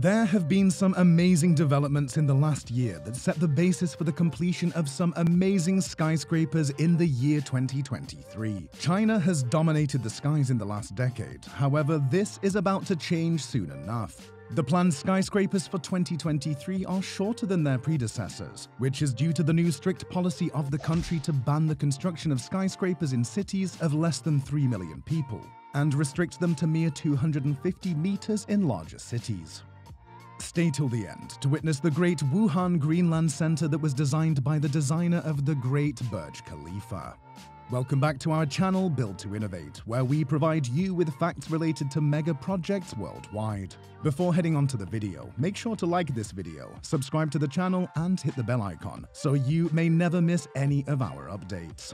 There have been some amazing developments in the last year that set the basis for the completion of some amazing skyscrapers in the year 2023. China has dominated the skies in the last decade, however, this is about to change soon enough. The planned skyscrapers for 2023 are shorter than their predecessors, which is due to the new strict policy of the country to ban the construction of skyscrapers in cities of less than 3 million people and restrict them to mere 250 meters in larger cities. Stay till the end to witness the great Wuhan Greenland Center that was designed by the designer of the Great Burj Khalifa. Welcome back to our channel, Build to Innovate, where we provide you with facts related to mega projects worldwide. Before heading on to the video, make sure to like this video, subscribe to the channel, and hit the bell icon so you may never miss any of our updates.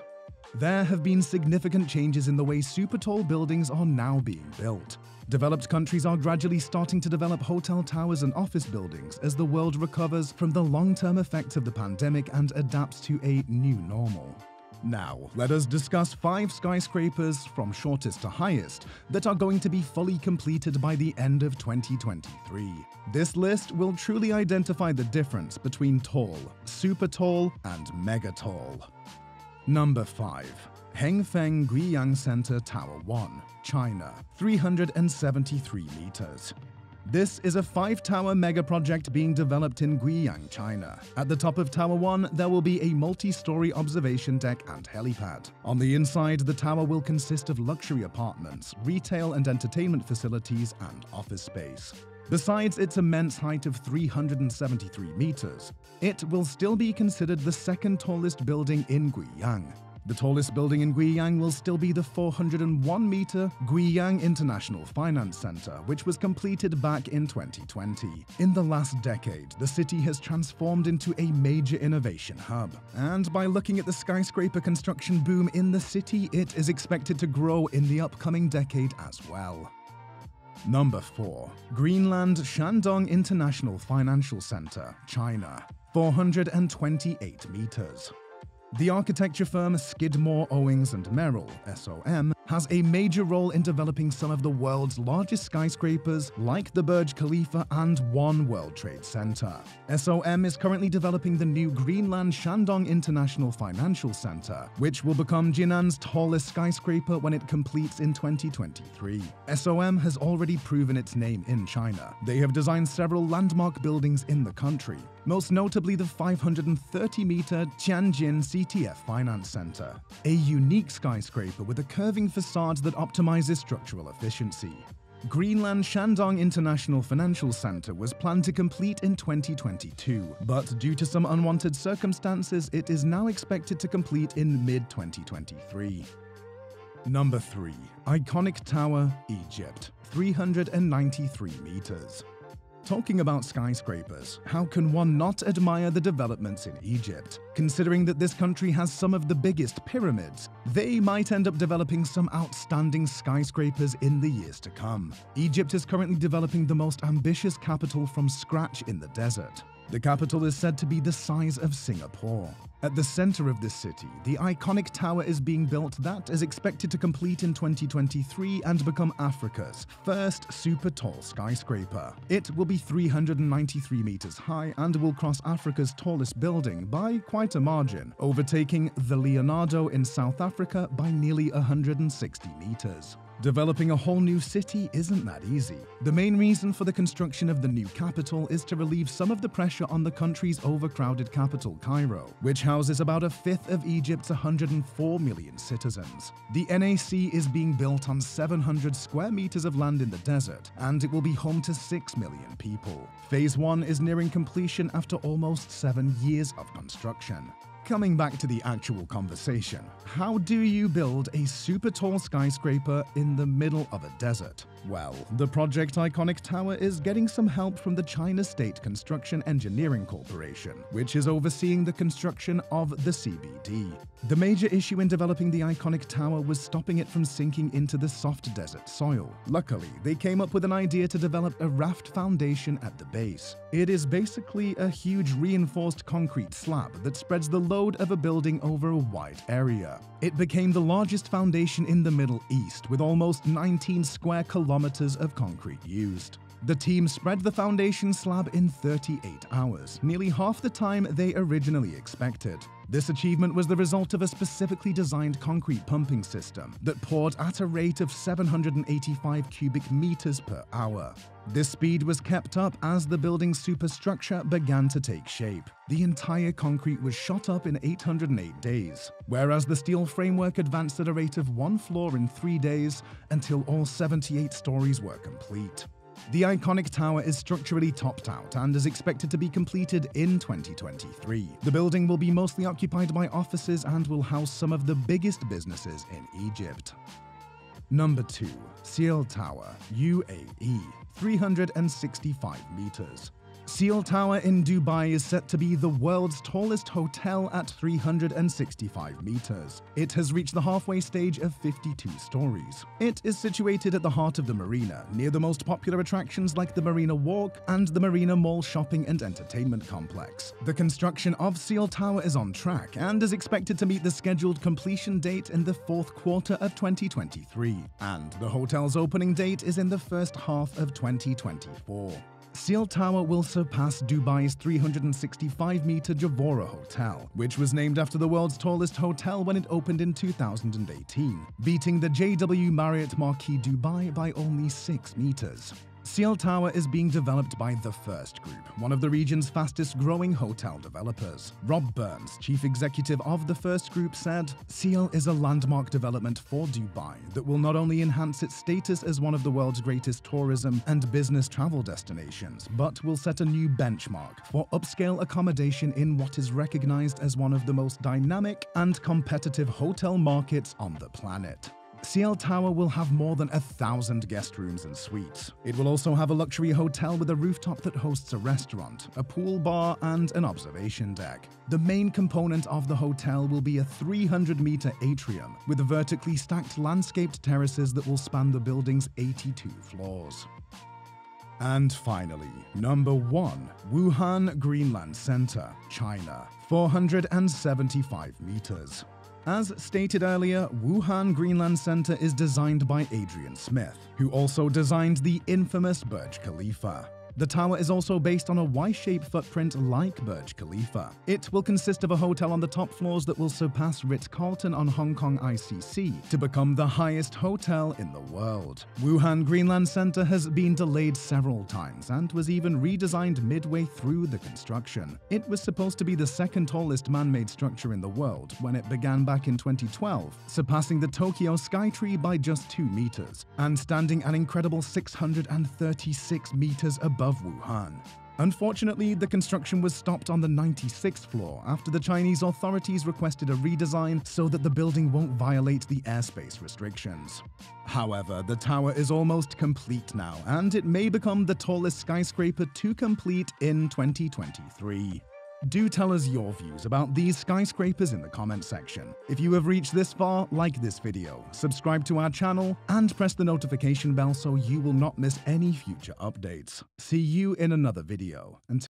There have been significant changes in the way super tall buildings are now being built. Developed countries are gradually starting to develop hotel towers and office buildings as the world recovers from the long-term effects of the pandemic and adapts to a new normal. Now, let us discuss five skyscrapers, from shortest to highest, that are going to be fully completed by the end of 2023. This list will truly identify the difference between tall, super tall, and mega tall. Number 5. Hengfeng Guiyang Center Tower 1, China, 373 meters. This is a five-tower mega project being developed in Guiyang, China. At the top of Tower 1, there will be a multi-story observation deck and helipad. On the inside, the tower will consist of luxury apartments, retail and entertainment facilities, and office space. Besides its immense height of 373 meters, it will still be considered the second tallest building in Guiyang. The tallest building in Guiyang will still be the 401-meter Guiyang International Finance Center, which was completed back in 2020. In the last decade, the city has transformed into a major innovation hub. And by looking at the skyscraper construction boom in the city, it is expected to grow in the upcoming decade as well. Number 4. Greenland Shandong International Financial Center, China. 428 meters. The architecture firm Skidmore, Owings and Merrill (SOM) has a major role in developing some of the world's largest skyscrapers like the Burj Khalifa and One World Trade Center. SOM is currently developing the new Greenland Shandong International Financial Center, which will become Jinan's tallest skyscraper when it completes in 2023. SOM has already proven its name in China. They have designed several landmark buildings in the country, most notably the 530-meter Tianjin CTF Finance Center, a unique skyscraper with a curving facade that optimizes structural efficiency. Greenland Shandong International Financial Center was planned to complete in 2022, but due to some unwanted circumstances, it is now expected to complete in mid-2023. Number 3. Iconic Tower, Egypt, 393 meters. Talking about skyscrapers, how can one not admire the developments in Egypt? Considering that this country has some of the biggest pyramids, they might end up developing some outstanding skyscrapers in the years to come. Egypt is currently developing the most ambitious capital from scratch in the desert. The capital is said to be the size of Singapore. At the center of this city, the iconic tower is being built that is expected to complete in 2023 and become Africa's first super tall skyscraper. It will be 393 meters high and will cross Africa's tallest building by quite a margin, overtaking the Leonardo in South Africa by nearly 160 meters. Developing a whole new city isn't that easy. The main reason for the construction of the new capital is to relieve some of the pressure on the country's overcrowded capital, Cairo, which houses about a fifth of Egypt's 104 million citizens. The NAC is being built on 700 square meters of land in the desert, and it will be home to 6 million people. Phase 1 is nearing completion after almost seven years of construction. Coming back to the actual conversation, how do you build a super tall skyscraper in the middle of a desert? Well, the Project Iconic Tower is getting some help from the China State Construction Engineering Corporation, which is overseeing the construction of the CBD. The major issue in developing the iconic tower was stopping it from sinking into the soft desert soil. Luckily, they came up with an idea to develop a raft foundation at the base. It is basically a huge reinforced concrete slab that spreads the load of a building over a wide area. It became the largest foundation in the Middle East with almost 19 square kilometers of concrete used. The team spread the foundation slab in 38 hours, nearly half the time they originally expected. This achievement was the result of a specifically designed concrete pumping system that poured at a rate of 785 cubic meters per hour. This speed was kept up as the building's superstructure began to take shape. The entire concrete was shot up in 808 days, whereas the steel framework advanced at a rate of one floor in three days until all 78 stories were complete. The iconic tower is structurally topped out and is expected to be completed in 2023. The building will be mostly occupied by offices and will house some of the biggest businesses in Egypt. Number 2. Ciel Tower, UAE, 365 meters. Ciel Tower in Dubai is set to be the world's tallest hotel at 365 meters. It has reached the halfway stage of 52 stories. It is situated at the heart of the marina, near the most popular attractions like the Marina Walk and the Marina Mall shopping and entertainment complex. The construction of Ciel Tower is on track and is expected to meet the scheduled completion date in the fourth quarter of 2023, and the hotel's opening date is in the first half of 2024. Ciel Tower will surpass Dubai's 365-meter Gevora Hotel, which was named after the world's tallest hotel when it opened in 2018, beating the JW Marriott Marquis Dubai by only 6 meters. Ciel Tower is being developed by The First Group, one of the region's fastest growing hotel developers. Rob Burns, chief executive of The First Group, said, Ciel is a landmark development for Dubai that will not only enhance its status as one of the world's greatest tourism and business travel destinations, but will set a new benchmark for upscale accommodation in what is recognized as one of the most dynamic and competitive hotel markets on the planet. Ciel Tower will have more than a thousand guest rooms and suites. It will also have a luxury hotel with a rooftop that hosts a restaurant, a pool bar, and an observation deck. The main component of the hotel will be a 300 meter atrium with vertically stacked landscaped terraces that will span the building's 82 floors. And finally, number 1, Wuhan Greenland Center, China, 475 meters. As stated earlier, Wuhan Greenland Center is designed by Adrian Smith, who also designed the infamous Burj Khalifa. The tower is also based on a Y-shaped footprint like Burj Khalifa. It will consist of a hotel on the top floors that will surpass Ritz-Carlton on Hong Kong ICC to become the highest hotel in the world. Wuhan Greenland Center has been delayed several times and was even redesigned midway through the construction. It was supposed to be the second tallest man-made structure in the world when it began back in 2012, surpassing the Tokyo Skytree by just 2 meters and standing an incredible 636 meters above of Wuhan. Unfortunately, the construction was stopped on the 96th floor after the Chinese authorities requested a redesign so that the building won't violate the airspace restrictions. However, the tower is almost complete now, and it may become the tallest skyscraper to complete in 2023. Do tell us your views about these skyscrapers in the comment section. If you have reached this far, like this video, subscribe to our channel, and press the notification bell so you will not miss any future updates. See you in another video. Until